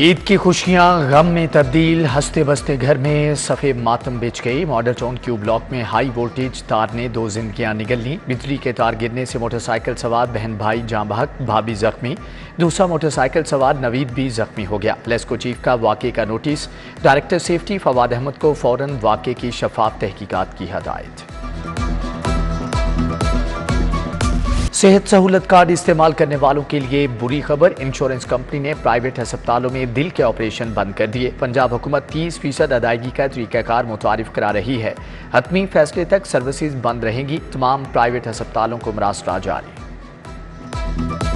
ईद की खुशियाँ गम में तब्दील हँसते बसते घर में सफ़ेद मातम बेच गई। मॉडल टाउन क्यू ब्लॉक में हाई वोल्टेज तार ने दो जिंदगियाँ निगल ली बिजली के तार गिरने से मोटरसाइकिल सवार बहन भाई जाँ बहक, भाभी जख्मी। दूसरा मोटरसाइकिल सवार नवीद भी जख्मी हो गया। प्लेस्को चीफ का वाक़े का notice. Director safety Fawad Ahmad को फ़ौरन वाक़े की शफाफ तहकीकात की हदायत। सेहत सहूलत कार्ड इस्तेमाल करने वालों के लिए बुरी खबर। इंश्योरेंस कंपनी ने प्राइवेट अस्पतालों में दिल के ऑपरेशन बंद कर दिए। पंजाब हुकूमत तीस फ़ीसद अदायगी का तरीकाकार मुतारफ करा रही है। हतमी फैसले तक सर्विसेज़ बंद रहेंगी। तमाम प्राइवेट अस्पतालों को मरासरा जारी।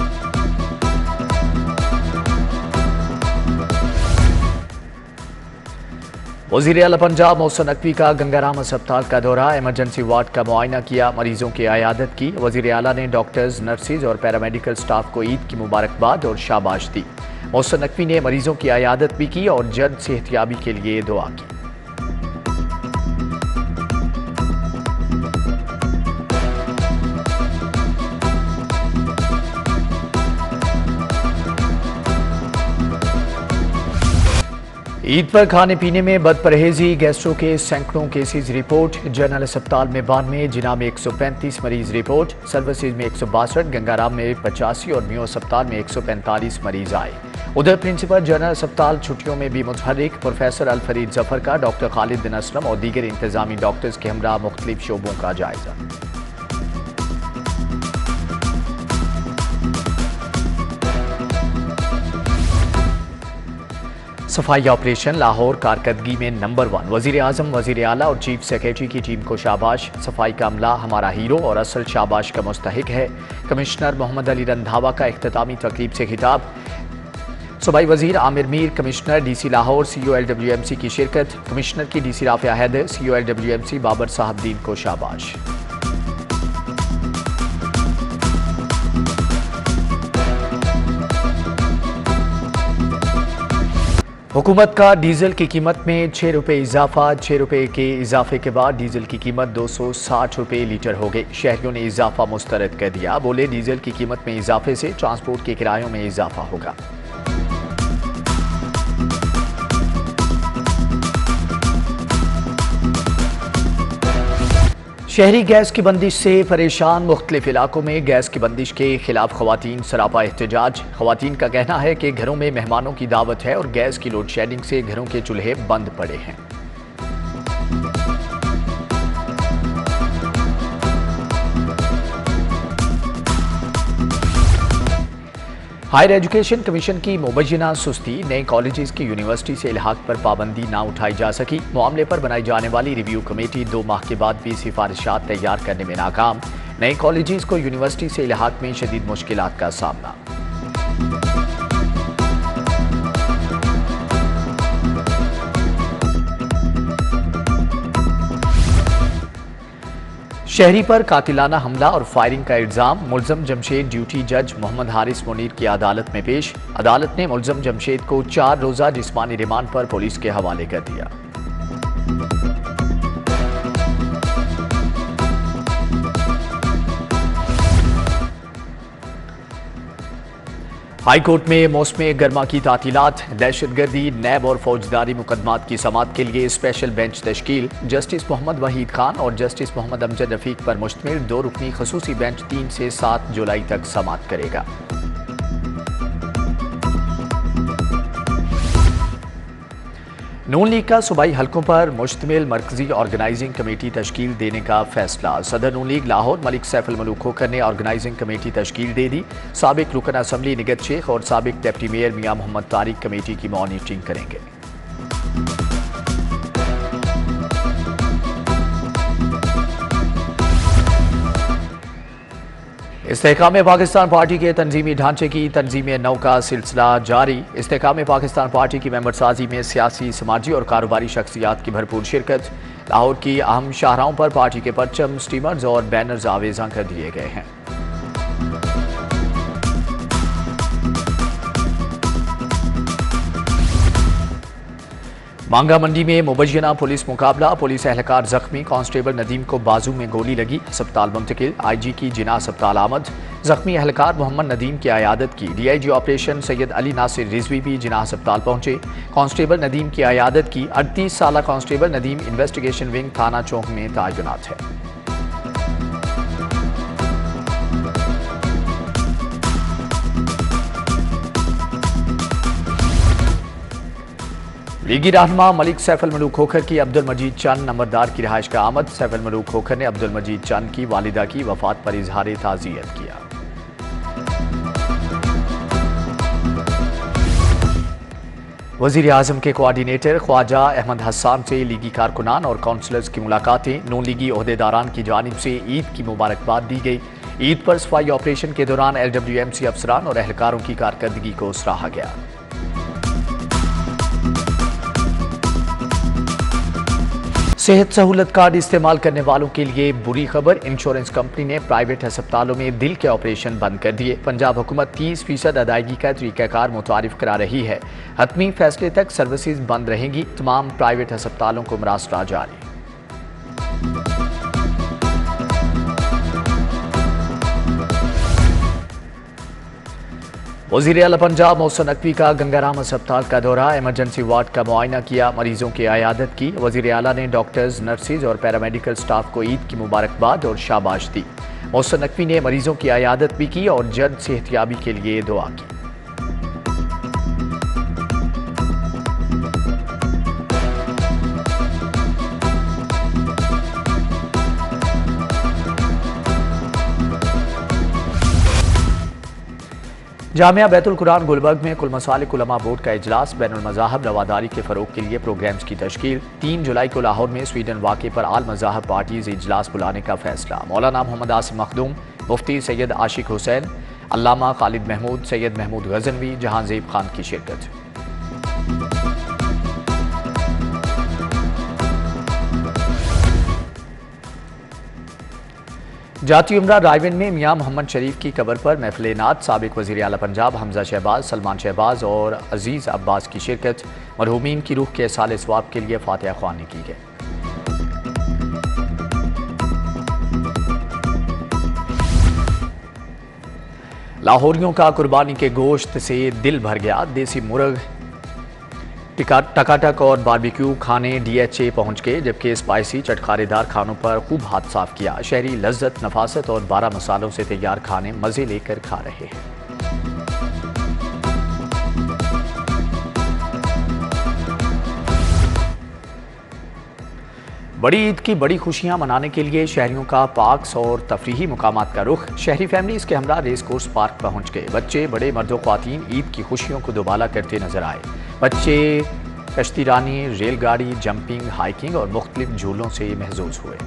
वज़ीर अला पंजाब मोहसन नकवी का गंगाराम अस्पताल का दौरा। एमरजेंसी वार्ड का मुआयना किया मरीजों की आयादत की। वज़ीर अला ने डॉक्टर्स, नर्सेज और पैरामेडिकल स्टाफ को ईद की मुबारकबाद और शाबाश दी। मोहसन नकवी ने मरीजों की आयादत भी की और जल्द सेहतियाबी के लिए दुआ की। ईद पर खाने पीने में बदपरहेजी गैस्ट्रो के सैकड़ों केसेज रिपोर्ट जनरल अस्पताल में बानवे जिना में 135 मरीज़ रिपोर्ट सर्विसेज़ में एक सौ बासठ, गंगाराम में पचासी और म्यू अस्पताल में 145 मरीज़ आए। उधर प्रिंसिपल जनरल अस्पताल छुट्टियों में भी मुतहरिक प्रोफेसर अलफरीद ज़फ़र का डॉक्टर खालिद बिन असलम और दीगर इंतजामी डॉक्टर्स के हमरा मुख्तलिफ़ शोबों का जायजा। सफ़ाई ऑपरेशन लाहौर कारकर्दगी में नंबर वन। वज़ीर आज़म वज़ीर अला और चीफ सेक्रेटरी की टीम को शाबाश। सफ़ाई का अमला हमारा हीरो और असल शाबाश का मुस्तक है। कमिश्नर मोहम्मद अली रंधावा का अख्तामी तकरीब से खिताब। सूबाई वज़ीर Amir Mir, commissioner D C Lahore C O L W M C की शिरकत। कमिश्नर की D C Rafia Haider C O L W M C Babar Sahabdin को शाबाश। हुकूमत का डीजल की कीमत में छः रुपये इजाफा छः रुपये के इजाफे के बाद डीजल की कीमत दो सौ साठ रुपये लीटर हो गई। शहरियों ने इजाफा मुस्तरद कर दिया। बोले, डीजल की कीमत में इजाफे से ट्रांसपोर्ट के किरायों में इजाफा होगा। शहरी गैस की बंदिश से परेशान मुख्तलिफ़ इलाकों में गैस की बंदिश के खिलाफ खवतान सरापा एहतजाज। खवतान का कहना है कि घरों में मेहमानों की दावत है और गैस की लोड शेडिंग से घरों के चूल्हे बंद पड़े हैं। हायर एजुकेशन कमीशन की मुबैना सुस्ती, नए कॉलेजेस की यूनिवर्सिटी से इलाहाक पर पाबंदी ना उठाई जा सकी। मामले पर बनाई जाने वाली रिव्यू कमेटी दो माह के बाद भी सिफारिशात तैयार करने में नाकाम। नए कॉलेजेस को यूनिवर्सिटी से इलाहाक में शदीद मुश्किल का सामना। शहरी पर कातिलाना हमला और फायरिंग का इल्ज़ाम। मुलजम जमशेद ड्यूटी जज मोहम्मद हारिस मुनीर की अदालत में पेश। अदालत ने मुलजम जमशेद को चार रोज़ा जिस्मानी रिमांड पर पुलिस के हवाले कर दिया। हाईकोर्ट में मौसम गर्मा की तातीलत, दहशतगर्दी, नैब और फौजदारी मुकदमात की समात के लिए स्पेशल बेंच तश्ल जस्टिस मोहम्मद वहीद खान और जस्टिस मोहम्मद अमजद रफीक पर मुश्तमिल, दो रुकनी खसूसी बेंच तीन से सात जुलाई तक समात करेगा। नून लीग का सूबाई हलकों पर मुश्तमिल मरकजी ऑर्गेनाइजिंग कमेटी तश्कील देने का फैसला। सदर नून लीग लाहौर मलिक सैफुल मलूक खोखर ने ऑर्गेनाइजिंग कमेटी तश्कील दे दी। सबक रुकन असम्बली निगत शेख और सबक deputy mayor Mian Mohammad Tariq committee की मॉनिटरिंग करेंगे। इस्तेकाम पाकिस्तान पार्टी के तंजीमी ढांचे की तनजीम नौ का सिलसिला जारी। इस्तेकाम पाकिस्तान पार्टी की मेंबर साजी में सियासी समाजी और कारोबारी शख्सियात की भरपूर शिरकत। लाहौर की अहम शाहराहों पर पार्टी के परचम, स्टीमर्स और बैनर्स आवेजा कर दिए गए हैं। मांगा मंडी में मुबैना पुलिस मुकाबला। पुलिस एहलकार जख्मी कांस्टेबल नदीम को बाजू में गोली लगी। अस्पताल मुंतकिल। आईजी की जिना अस्पताल आमद। जख्मी एहलकार मोहम्मद नदीम की अयादत की। डीआईजी ऑपरेशन सैयद अली नासिर रिजवी भी जिना अस्पताल पहुँचे। कांस्टेबल नदीम की अयादत की। अड़तीस साल कांस्टेबल नदीम इन्वेस्टिगेशन विंग थाना चौक में तैनात है। लीगी रहनमा मलिक सैफल मलूक खोखर की अब्दुल मजीद चंद, नंबरदार की रिहाइश का आमद। सैफल मलूक खोखर ने अब्दुल मजीद चंद की वालिदा की वफात पर इजहार ताज़ियत किया। वज़ीर अजम के कोआर्डिनेटर ख्वाजा अहमद हसान से लीगी कारकुनान और काउंसलर्स की मुलाकातें। नौ लीगी अहदेदारान की जानब से ईद की मुबारकबाद दी गई। ईद पर सफ़ाई ऑपरेशन के दौरान एल डब्ल्यू एम सी अफसरान और एहलकारों की कारकर्दगी को सराहा गया। सेहत सहूलत कार्ड इस्तेमाल करने वालों के लिए बुरी खबर। इंश्योरेंस कंपनी ने प्राइवेट अस्पतालों में दिल के ऑपरेशन बंद कर दिए। पंजाब हुकूमत तीस फ़ीसद अदायगी का तरीकाकार मुतारफ करा रही है। हतमी फैसले तक सर्विसेज़ बंद रहेंगी। तमाम प्राइवेट अस्पतालों को मरासरा जारी। वज़ीर अला पंजाब मोहसन नकवी का गंगाराम अस्पताल का दौरा। एमरजेंसी वार्ड का मुआयना किया मरीजों की आयादत की। वज़ीर अला ने डॉक्टर्स नर्सिस और पैरामेडिकल स्टाफ को ईद की मुबारकबाद और शाबाश दी। मोहसन नकवी ने मरीजों की आयादत भी की और जल्द सेहतियाबी के लिए दुआ की। जामिया बैतुल कुरान गुलबर्ग में कुल मसालिक बोर्ड का इजलास बैन मजाहब रवादारी के फ़रोग के लिए प्रोग्राम्स की तश्कील। तीन जुलाई को लाहौर में स्वीडन वाक़े पर आल मजाहब पार्टीज़ इजलास बुलाने का फैसला। मौलाना मोहम्मद आसिम मखदूम, मुफ्ती सैयद आशिक हुसैन अलामा खालिद महमूद, सैयद महमूद गजनवी, जहांजेब खान की शिरकत। जाती उमरा रायविन में मियाँ मोहम्मद शरीफ की कबर पर महफिल नात सबक वजी अला पंजाब हमजा शहबाज, सलमान शहबाज और अज़ीज़ अब्बास की शिरकत। मरहूमिन की रूह के साल स्वाब के लिए फातह ख्वानी की गई। लाहौरियों का कुर्बानी के गोश्त से दिल भर गया। देसी मुर्ग टकाटक और बारबेक्यू खाने डीएचए पहुँच गए, जबकि स्पाइसी, चटकारेदार खानों पर खूब हाथ साफ़ किया। शहरी लज्जत, नफासत और बारह मसालों से तैयार खाने मज़े लेकर खा रहे हैं। बड़ी ईद की बड़ी खुशियाँ मनाने के लिए शहरियों का पार्क्स और तफरीही मकाम का रुख। शहरी फैमिलीज़ के हमरा रेस कोर्स पार्क पहुँच गए। बच्चे, बड़े मर्दों खातन ईद की खुशियों को दोबाला करते नज़र आए। बच्चे कश्ती रानी रेलगाड़ी जंपिंग हाइकिंग और मुख्तलिफ़ झूलों से महजूज हुए।